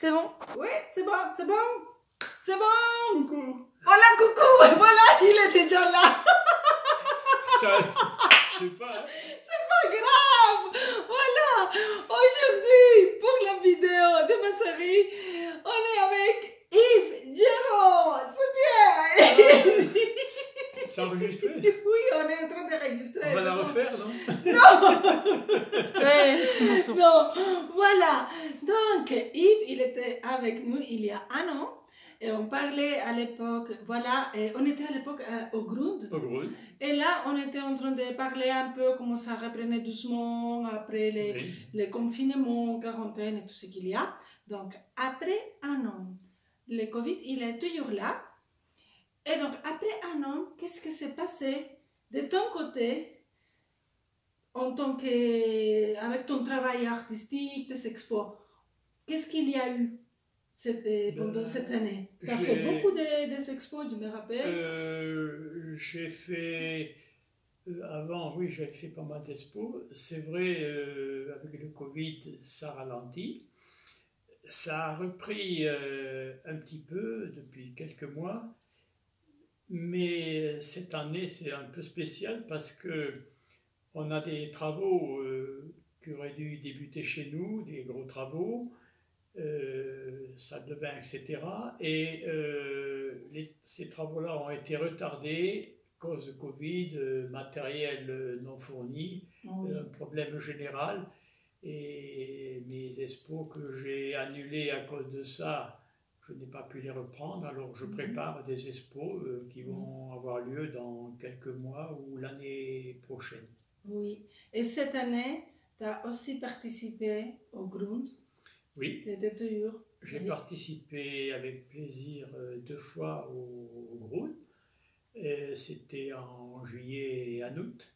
C'est bon? Oui, c'est bon, c'est bon. C'est bon. Coucou. Voilà, coucou. Voilà, il est déjà là. Ça, je sais pas. hein. C'est pas grave. Voilà. Aujourd'hui, pour la vidéo de ma série, on est avec Yves Géraud. C'est bien. C'est enregistré? Oui, on est en train d'enregistrer. On va la refaire, non? Ouais, c'est bon, c'est bon. Non, voilà. Donc, Yves, il était avec nous il y a un an. Et on parlait à l'époque, voilà, et on était à l'époque euh, au Grund. Au gros. Et là, on était en train de parler un peu comment ça reprenait doucement après les, Oui. les confinements, quarantaine et tout ce qu'il y a. Donc, après un an, le Covid, il est toujours là. Et donc, après un an, qu'est-ce qui s'est passé? De ton côté, en tant que, avec ton travail artistique, tes expos Qu'est-ce qu'il y a eu cette- euh, pendant Ben, cette année? Tu as fait beaucoup de, des expos, je me rappelle. Euh, j'ai fait. euh, avant, oui, j'ai fait pas mal d'expos. C'est vrai, euh, avec le Covid, ça ralentit. Ça a repris un petit peu depuis quelques mois. Mais cette année, c'est un peu spécial parce que on a des travaux qui auraient dû débuter chez nous, des gros travaux, euh, salle de bain, etc. Et euh, les- ces travaux-là ont été retardés cause de Covid, euh, matériel euh, non fourni, Oui. un problème général. Et mes expos que j'ai annulés à cause de ça, je n'ai pas pu les reprendre. Alors je Mhm. prépare des expos euh, qui vont avoir lieu dans quelques mois ou l'année prochaine. Oui. Et cette année, tu as aussi participé au Grund. Oui, Tu étais toujours. j'ai participé avec plaisir euh, deux fois au. Et C'était en juillet et en août.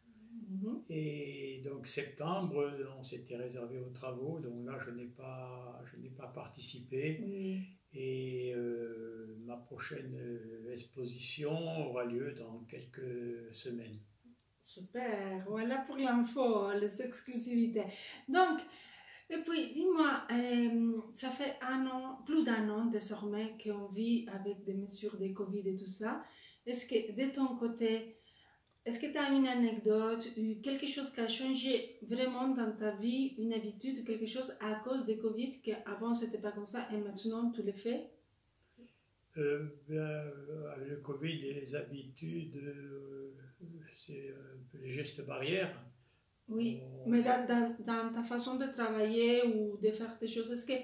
Mhm. Et donc septembre, on s'était réservé aux travaux, donc là je n'ai pas, je n'ai pas participé. Oui. Et euh, ma prochaine euh, exposition aura lieu dans quelques semaines. Super. Voilà pour l'info, les exclusivités. Donc, et puis, dis-moi, euh, ça fait un an, plus d'un an désormais qu'on vit avec des mesures de Covid et tout ça. Est-ce que de ton côté, est-ce que tu as une anecdote quelque chose qui a changé vraiment dans ta vie, une habitude, quelque chose à cause de Covid qu'avant c'était pas comme ça et maintenant tu le fais? Euh, Covid et les habitudes, euh, c'est un peu les gestes barrières. Oui, On- mais dans, dans, dans ta façon de travailler ou de faire des choses, est-ce que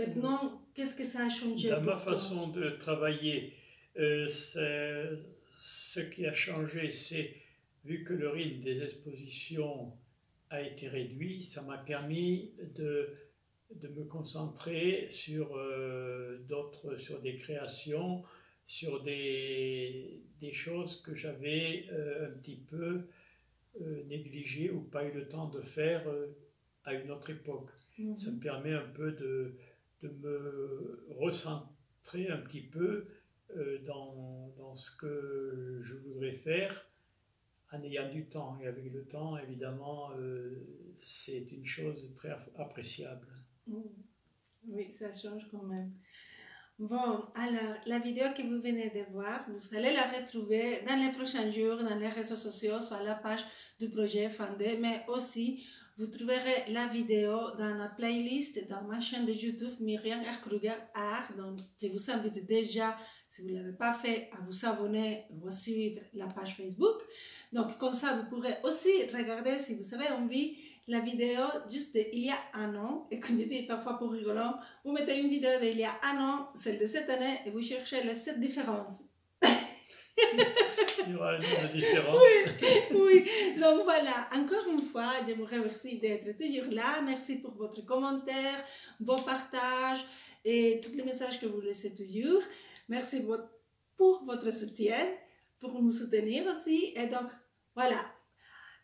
maintenant, qu'est-ce que ça a changé Dans ma façon de travailler, euh, ce qui a changé, c'est vu que le rythme des expositions a été réduit, ça m'a permis de, de me concentrer sur euh, d'autres, sur des créations, sur des, des choses que j'avais euh, un petit peu euh, négligées ou pas eu le temps de faire euh, à une autre époque Mhm. ça me permet un peu de, de me recentrer un petit peu dans, dans ce que je voudrais faire en ayant du temps. Et avec le temps, évidemment, c'est une chose très appréciable. Mhm. Oui, ça change quand même. Bon, alors, la vidéo que vous venez de voir, vous allez la retrouver dans les prochains jours, dans les réseaux sociaux, sur la page du projet Fandé, mais aussi, vous trouverez la vidéo dans la playlist dans ma chaîne de YouTube Myriam Erkruger Art. Donc, je vous invite déjà, si vous ne l'avez pas fait, à vous abonner ou à suivre la page Facebook. Donc, comme ça, vous pourrez aussi regarder, si vous avez envie, la vidéo juste d'il y a un an. Et comme je dis parfois pour rigolant, vous mettez une vidéo d'il y a un an, celle de cette année, et vous cherchez les sept différences. Il y aura une différence. oui, donc voilà, encore une fois, je vous remercie d'être toujours là. Merci pour votre commentaire, vos partages et tous les messages que vous laissez toujours. Merci pour votre soutien, pour nous soutenir aussi. Et donc, voilà,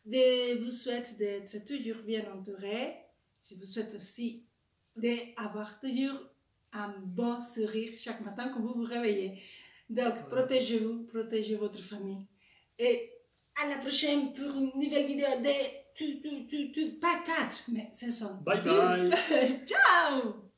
je vous souhaite d'être toujours bien entouré. Je vous souhaite aussi d'avoir toujours un bon sourire chaque matin quand vous vous réveillez. Donc, protégez-vous, protégez votre famille. Et à la prochaine pour une nouvelle vidéo de tu, tu, tu, tu, pas 4, mais c'est ça. Bye bye. Ciao